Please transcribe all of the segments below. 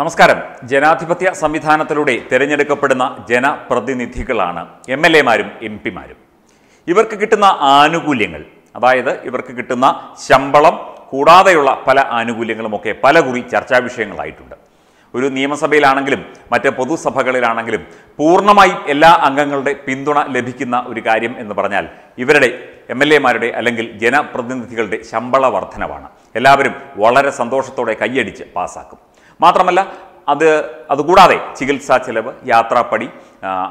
നമസ്കാരം. ജനാധിപത്യ സംവിധാനത്തിലൂടെ തിരഞ്ഞെടുക്കപ്പെടുന്ന ജനപ്രതിനിധികളാണ് എം എൽ എമാരും എം പിമാരും. ഇവർക്ക് കിട്ടുന്ന ആനുകൂല്യങ്ങൾ അതായത് ഇവർക്ക് കിട്ടുന്ന ശമ്പളം കൂടാതെയുള്ള പല ആനുകൂല്യങ്ങളുമൊക്കെ പല കുറി ചർച്ചാ വിഷയങ്ങളായിട്ടുണ്ട്. ഒരു നിയമസഭയിലാണെങ്കിലും മറ്റ് പൊതുസഭകളിലാണെങ്കിലും പൂർണമായും എല്ലാ അംഗങ്ങളുടെ പിന്തുണ ലഭിക്കുന്ന ഒരു കാര്യം എന്ന് പറഞ്ഞാൽ ഇവരുടെ എം എൽ എമാരുടെ അല്ലെങ്കിൽ ജനപ്രതിനിധികളുടെ ശമ്പള വർധനവാണ്. എല്ലാവരും വളരെ സന്തോഷത്തോടെ കൈയടിച്ച് പാസ്സാക്കും മാത്രമല്ല അത് അതുകൂടാതെ ചികിത്സാ ചെലവ് യാത്രാപ്പടി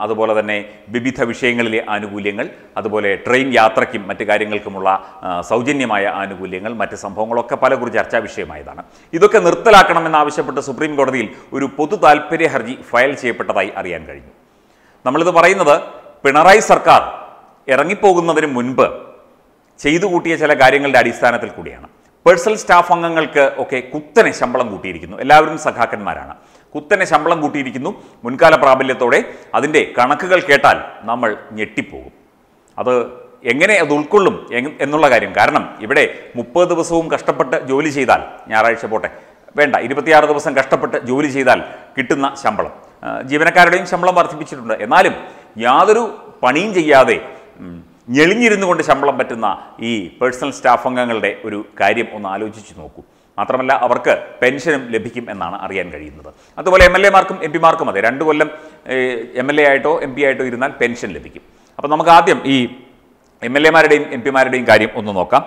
അതുപോലെ തന്നെ വിവിധ വിഷയങ്ങളിലെ ആനുകൂല്യങ്ങൾ അതുപോലെ ട്രെയിൻ യാത്രയ്ക്കും മറ്റു കാര്യങ്ങൾക്കുമുള്ള സൗജന്യമായ ആനുകൂല്യങ്ങൾ മറ്റ് സംഭവങ്ങളൊക്കെ പലകുറി ചർച്ചാ വിഷയമായതാണ്. ഇതൊക്കെ നിർത്തലാക്കണമെന്നാവശ്യപ്പെട്ട് സുപ്രീം കോടതിയിൽ ഒരു പൊതു താൽപ്പര്യ ഹർജി ഫയൽ ചെയ്യപ്പെട്ടതായി അറിയാൻ കഴിഞ്ഞു. നമ്മളിത് പറയുന്നത് പിണറായി സർക്കാർ ഇറങ്ങിപ്പോകുന്നതിന് മുൻപ് ചെയ്തു കൂട്ടിയ ചില കാര്യങ്ങളുടെ അടിസ്ഥാനത്തിൽ കൂടിയാണ്. പേഴ്സണൽ സ്റ്റാഫ് അംഗങ്ങൾക്ക് ഒക്കെ കുത്തനെ ശമ്പളം കൂട്ടിയിരിക്കുന്നു. എല്ലാവരും സഖാക്കന്മാരാണ്. കുത്തനെ ശമ്പളം കൂട്ടിയിരിക്കുന്നു. മുൻകാല പ്രാബല്യത്തോടെ അതിന്റെ കണക്കുകൾ കേട്ടാൽ നമ്മൾ ഞെട്ടിപ്പോകും. അത് എങ്ങനെ അത് ഉൾക്കൊള്ളും എന്നുള്ള കാര്യം. കാരണം ഇവിടെ മുപ്പത് ദിവസവും കഷ്ടപ്പെട്ട് ജോലി ചെയ്താൽ ഞായറാഴ്ച പോട്ടെ വേണ്ട ഇരുപത്തിയാറ് ദിവസം കഷ്ടപ്പെട്ട് ജോലി ചെയ്താൽ കിട്ടുന്ന ശമ്പളം. ജീവനക്കാരുടെയും ശമ്പളം വർദ്ധിപ്പിച്ചിട്ടുണ്ട്. എന്നാലും യാതൊരു പണിയും ചെയ്യാതെ ഞെളിഞ്ഞിരുന്നു കൊണ്ട് ശമ്പളം പറ്റുന്ന ഈ പേഴ്സണൽ സ്റ്റാഫ് അംഗങ്ങളുടെ ഒരു കാര്യം ഒന്ന് ആലോചിച്ച് നോക്കൂ. മാത്രമല്ല അവർക്ക് പെൻഷനും ലഭിക്കും എന്നാണ് അറിയാൻ കഴിയുന്നത്. അതുപോലെ എം എൽ എമാർക്കും എം പിമാർക്കും അതെ രണ്ട് കൊല്ലം എം എൽ എ ആയിട്ടോ എം പി ആയിട്ടോ ഇരുന്നാൽ പെൻഷൻ ലഭിക്കും. അപ്പോൾ നമുക്ക് ആദ്യം ഈ എം എൽ എമാരുടെയും എം പിമാരുടെയും കാര്യം ഒന്ന് നോക്കാം.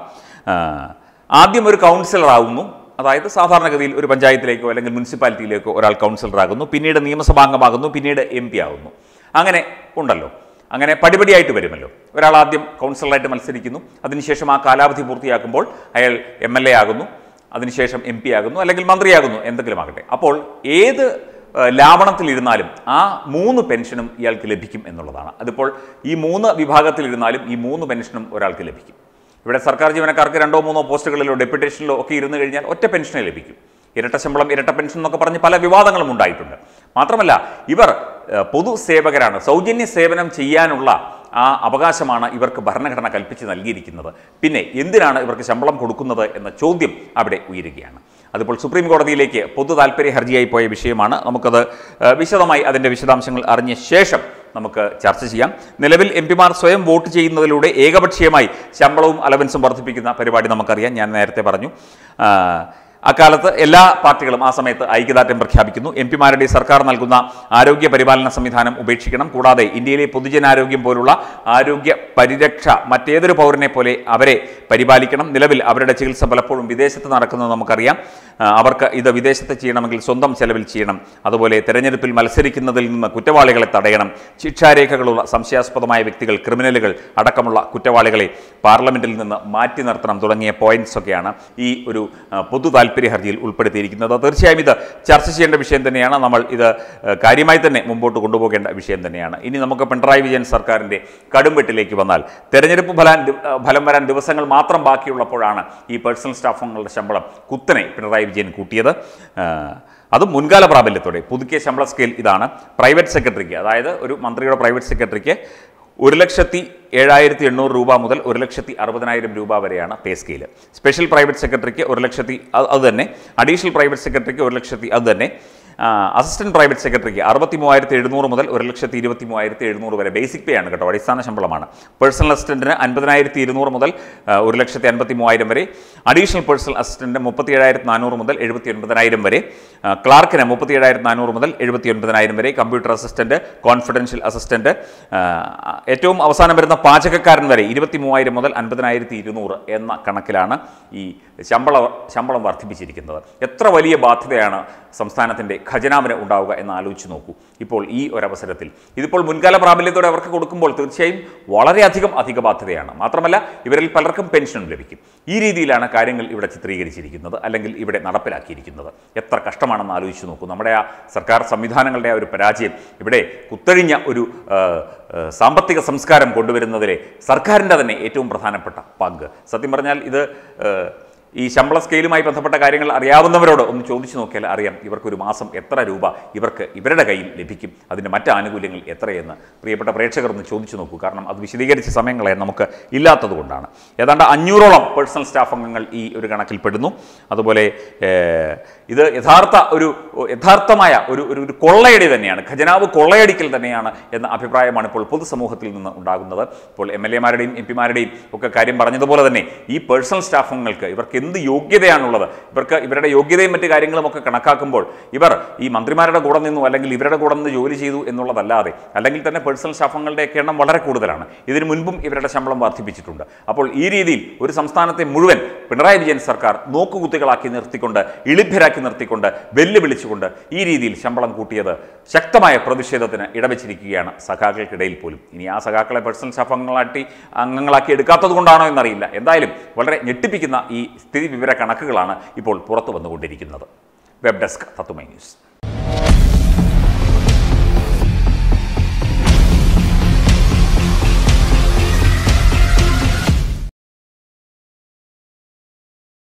ആദ്യം ഒരു കൗൺസിലർ ആകുന്നു അതായത് സാധാരണഗതിയിൽ ഒരു പഞ്ചായത്തിലേക്കോ അല്ലെങ്കിൽ മുനിസിപ്പാലിറ്റിയിലേക്കോ ഒരാൾ കൗൺസിലറാകുന്നു പിന്നീട് നിയമസഭാംഗമാകുന്നു. പിന്നീട് എം പി ആകുന്നു അങ്ങനെ ഉണ്ടല്ലോ. അങ്ങനെ പടിപടിയായിട്ട് വരുമല്ലോ. ഒരാൾ ആദ്യം കൗൺസിലറായിട്ട് മത്സരിക്കുന്നു. അതിനുശേഷം ആ കാലാവധി പൂർത്തിയാക്കുമ്പോൾ അയാൾ എം എൽ എ ആകുന്നു. അതിനുശേഷം എം പി ആകുന്നു അല്ലെങ്കിൽ മന്ത്രിയാകുന്നു എന്തെങ്കിലും ആകട്ടെ. അപ്പോൾ ഏത് ലാവണത്തിലിരുന്നാലും ആ മൂന്ന് പെൻഷനും ഇയാൾക്ക് ലഭിക്കും എന്നുള്ളതാണ്. അതിപ്പോൾ ഈ മൂന്ന് വിഭാഗത്തിലിരുന്നാലും ഈ മൂന്ന് പെൻഷനും ഒരാൾക്ക് ലഭിക്കും. ഇവിടെ സർക്കാർ ജീവനക്കാർക്ക് രണ്ടോ മൂന്നോ പോസ്റ്റുകളിലോ ഡെപ്യൂട്ടേഷനിലോ ഒക്കെ ഇരുന്ന് കഴിഞ്ഞാൽ ഒറ്റ പെൻഷനെ ലഭിക്കും. ഇരട്ട ശമ്പളം ഇരട്ട പെൻഷൻ എന്നൊക്കെ പറഞ്ഞ് പല വിവാദങ്ങളും ഉണ്ടായിട്ടുണ്ട്. മാത്രമല്ല ഇവർ പൊതുസേവകരാണ്. സൗജന്യ സേവനം ചെയ്യാനുള്ള ആ അവകാശമാണ് ഇവർക്ക് ഭരണഘടന കൽപ്പിച്ച് നൽകിയിരിക്കുന്നത്. പിന്നെ എന്തിനാണ് ഇവർക്ക് ശമ്പളം കൊടുക്കുന്നത് എന്ന ചോദ്യം അവിടെ ഉയരുകയാണ്. അതിപ്പോൾ സുപ്രീം കോടതിയിലേക്ക് പൊതു താൽപ്പര്യ ഹർജിയായി പോയ വിഷയമാണ്. നമുക്കത് വിശദമായി അതിന്റെ വിശദാംശങ്ങൾ അറിഞ്ഞ ശേഷം നമുക്ക് ചർച്ച ചെയ്യാം. നിലവിൽ എം പിമാർ സ്വയം വോട്ട് ചെയ്യുന്നതിലൂടെ ഏകപക്ഷീയമായി ശമ്പളവും അലവൻസും വർദ്ധിപ്പിക്കുന്ന പരിപാടി നമുക്കറിയാം. ഞാൻ നേരത്തെ പറഞ്ഞു. അക്കാലത്ത് എല്ലാ പാർട്ടികളും ആ സമയത്ത് ഐക്യദാർഢ്യം പ്രഖ്യാപിക്കുന്നു. എം പിമാരുടെ സർക്കാർ നൽകുന്ന ആരോഗ്യ പരിപാലന സംവിധാനം ഉപേക്ഷിക്കണം. കൂടാതെ ഇന്ത്യയിലെ പൊതുജനാരോഗ്യം പോലുള്ള ആരോഗ്യ പരിരക്ഷ മറ്റേതൊരു പൗരനെ പോലെ അവരെ പരിപാലിക്കണം. നിലവിൽ അവരുടെ ചികിത്സ പലപ്പോഴും വിദേശത്ത് നടക്കുന്നത് നമുക്കറിയാം. അവർക്ക് ഇത് വിദേശത്ത് ചെയ്യണമെങ്കിൽ സ്വന്തം ചെലവിൽ ചെയ്യണം. അതുപോലെ തെരഞ്ഞെടുപ്പിൽ മത്സരിക്കുന്നതിൽ നിന്ന് കുറ്റവാളികളെ തടയണം. ശിക്ഷാരേഖകളുള്ള സംശയാസ്പദമായ വ്യക്തികൾ ക്രിമിനലുകൾ അടക്കമുള്ള കുറ്റവാളികളെ പാർലമെന്റിൽ നിന്ന് മാറ്റി നിർത്തണം തുടങ്ങിയ പോയിന്റ്സ് ഒക്കെയാണ് ഈ ഒരു പൊതു താല്പര്യ ഹർജിയിൽ ഉൾപ്പെടുത്തിയിരിക്കുന്നത്. തീർച്ചയായും ഇത് ചർച്ച ചെയ്യേണ്ട വിഷയം തന്നെയാണ്. നമ്മൾ ഇത് കാര്യമായി തന്നെ മുമ്പോട്ട് കൊണ്ടുപോകേണ്ട വിഷയം തന്നെയാണ്. ഇനി നമുക്ക് പിണറായി വിജയൻ സർക്കാരിന്റെ കടുംവെട്ടിലേക്ക് വന്നാൽ തെരഞ്ഞെടുപ്പ് ഫലം ഫലം വരാൻ ദിവസങ്ങൾ മാത്രം ബാക്കിയുള്ളപ്പോഴാണ് ഈ പേഴ്സണൽ സ്റ്റാഫ് അംഗങ്ങളുടെ ശമ്പളം കുത്തനെ പിണറായി വിജയൻ കൂട്ടിയത്. അതും മുൻകാല പ്രാബല്യത്തോടെ. പുതുക്കിയ ശമ്പള സ്കെയിൽ ഇതാണ്. പ്രൈവറ്റ് സെക്രട്ടറിക്ക് അതായത് ഒരു മന്ത്രിയുടെ പ്രൈവറ്റ് സെക്രട്ടറിക്ക് ഒരു ലക്ഷത്തി ഏഴായിരത്തി എണ്ണൂറ് രൂപ മുതൽ ഒരു ലക്ഷത്തി അറുപതിനായിരം രൂപ വരെയാണ് പേ സ്കെയിൽ സ്പെഷ്യൽ പ്രൈവറ്റ് സെക്രട്ടറിക്ക് ഒരു ലക്ഷത്തി അത് തന്നെ. അഡീഷണൽ പ്രൈവറ്റ് സെക്രട്ടറിക്ക് ഒരു ലക്ഷത്തി അത് തന്നെ. അസിസ്റ്റന്റ് പ്രൈവറ്റ് സെക്രട്ടറിക്ക് അറുപത്തി മൂവായിരത്തി എഴുന്നൂറ് മുതൽ ഒരു ലക്ഷത്തി ഇരുപത്തി മൂവായിരത്തി എഴുന്നൂറ് വരെ ബേസിക് പേ ആണ് കേട്ടോ. അടിസ്ഥാന ശമ്പളമാണ്. പേഴ്സണൽ അസിസ്റ്റന്റിന് അൻപതിനായിരത്തി ഇരുന്നൂറ് മുതൽ ഒരു ലക്ഷത്തി അൻപത്തി മൂവായിരം വരെ. അഡീഷണൽ പേഴ്സണൽ അസിസ്റ്റന്റിന് മുപ്പത്തി ഏഴായിരത്തി നാനൂറ് മുതൽ എഴുപത്തി ഒൻപതിനായിരം വരെ ക്ലാർക്കിന് മുപ്പത്തി ഏഴായിരത്തി നാനൂറ് മുതൽ എഴുപത്തി ഒൻപതിനായിരം വരെ കമ്പ്യൂട്ടർ അസിസ്റ്റന്റ് കോൺഫിഡൻഷ്യൽ അസിസ്റ്റന്റ് ഏറ്റവും അവസാനം വരുന്ന പാചകക്കാരൻ വരെ ഇരുപത്തി മൂവായിരം മുതൽ അൻപതിനായിരത്തി ഇരുന്നൂറ് എന്ന കണക്കിലാണ് ഈ ശമ്പള ശമ്പളം വർദ്ധിപ്പിച്ചിരിക്കുന്നത്. എത്ര വലിയ ബാധ്യതയാണ് സംസ്ഥാനത്തിന്റെ ഖജനാവിന് ഉണ്ടാവുക എന്ന് ആലോചിച്ച് നോക്കൂ. ഇപ്പോൾ ഈ ഒരവസരത്തിൽ ഇതിപ്പോൾ മുൻകാല പ്രാബല്യത്തോടെ അവർക്ക് കൊടുക്കുമ്പോൾ തീർച്ചയായും വളരെയധികം അധിക ബാധ്യതയാണ്. മാത്രമല്ല ഇവരിൽ പലർക്കും പെൻഷനും ലഭിക്കും. ഈ രീതിയിലാണ് കാര്യങ്ങൾ ഇവിടെ ചിത്രീകരിച്ചിരിക്കുന്നത് അല്ലെങ്കിൽ ഇവിടെ നടപ്പിലാക്കിയിരിക്കുന്നത്. എത്ര കഷ്ടമാണെന്ന് ആലോചിച്ച് നോക്കൂ. നമ്മുടെ ആ സർക്കാർ സംവിധാനങ്ങളുടെ ആ ഒരു പരാജയം ഇവിടെ കുത്തഴിഞ്ഞ ഒരു സാമ്പത്തിക സംസ്കാരം കൊണ്ടുവരുന്നതിലെ സർക്കാരിന്റെ തന്നെ ഏറ്റവും പ്രധാനപ്പെട്ട പങ്ക്. സത്യം പറഞ്ഞാൽ ഇത് ഈ ശമ്പള സ്കെയിലുമായി ബന്ധപ്പെട്ട കാര്യങ്ങൾ അറിയാവുന്നവരോട് ഒന്ന് ചോദിച്ചു നോക്കിയാൽ അറിയാം. ഇവർക്കൊരു മാസം എത്ര രൂപ ഇവർക്ക് ഇവരുടെ കയ്യിൽ ലഭിക്കും? അതിന്റെ മറ്റ് ആനുകൂല്യങ്ങൾ എത്രയെന്ന് പ്രിയപ്പെട്ട പ്രേക്ഷകർ ഒന്ന് ചോദിച്ചു നോക്കൂ. കാരണം അത് വിശദീകരിച്ച സമയങ്ങളെ നമുക്ക് ഇല്ലാത്തതുകൊണ്ടാണ് ഏതാണ്ട് അഞ്ഞൂറോളം പേഴ്സണൽ സ്റ്റാഫ് അംഗങ്ങൾ ഈ ഒരു കണക്കിൽ പെടുന്നു. അതുപോലെ ഇത് യഥാർത്ഥ ഒരു യഥാർത്ഥമായ ഒരു ഒരു കൊള്ളയടി തന്നെയാണ്. ഖജനാവ് കൊള്ളയടിക്കൽ തന്നെയാണ് എന്ന അഭിപ്രായമാണ് ഇപ്പോൾ പൊതുസമൂഹത്തിൽ നിന്ന് ഉണ്ടാകുന്നത്. ഇപ്പോൾ എം എൽ എമാരുടെയും എം പിമാരുടെയും ഒക്കെ കാര്യം പറഞ്ഞതുപോലെ തന്നെ ഈ പേഴ്സണൽ സ്റ്റാഫ് അംഗങ്ങൾക്ക് ഇവർക്ക് എന്ത് യോഗ്യതയാണുള്ളത്? ഇവർക്ക് ഇവരുടെ യോഗ്യതയും മറ്റു കാര്യങ്ങളും ഒക്കെ കണക്കാക്കുമ്പോൾ ഇവർ ഈ മന്ത്രിമാരുടെ കൂടെ നിന്നു അല്ലെങ്കിൽ ഇവരുടെ കൂടെ നിന്ന് ജോലി ചെയ്തു എന്നുള്ളതല്ലാതെ അല്ലെങ്കിൽ തന്നെ പേഴ്സണൽ സ്റ്റാഫങ്ങളുടെ ഒക്കെ എണ്ണം വളരെ കൂടുതലാണ്. ഇതിനു മുൻപും ഇവരുടെ ശമ്പളം വർദ്ധിപ്പിച്ചിട്ടുണ്ട്. അപ്പോൾ ഈ രീതിയിൽ ഒരു സംസ്ഥാനത്തെ മുഴുവൻ പിണറായി വിജയൻ സർക്കാർ നോക്കുകുത്തികളാക്കി നിർത്തിക്കൊണ്ട് ഇളിഭ്യരാക്കി നിർത്തിക്കൊണ്ട് വെല്ലുവിളിച്ചുകൊണ്ട് ഈ രീതിയിൽ ശമ്പളം കൂട്ടിയത് ശക്തമായ പ്രതിഷേധത്തിന് ഇടവച്ചിരിക്കുകയാണ് സഖാക്കൾക്കിടയിൽ പോലും. ഇനി ആ സഖാക്കളെ പേഴ്സണൽ സ്റ്റാഫ് അംഗങ്ങളാട്ടി അംഗങ്ങളാക്കി എടുക്കാത്തത് കൊണ്ടാണോ എന്നറിയില്ല. എന്തായാലും വളരെ ഞെട്ടിപ്പിക്കുന്ന ഈ സ്ഥിതി വിവര കണക്കുകളാണ് ഇപ്പോൾ പുറത്തു വന്നുകൊണ്ടിരിക്കുന്നത് വെബ് ഡെസ്ക് തത്തുമൈ ന്യൂസ്.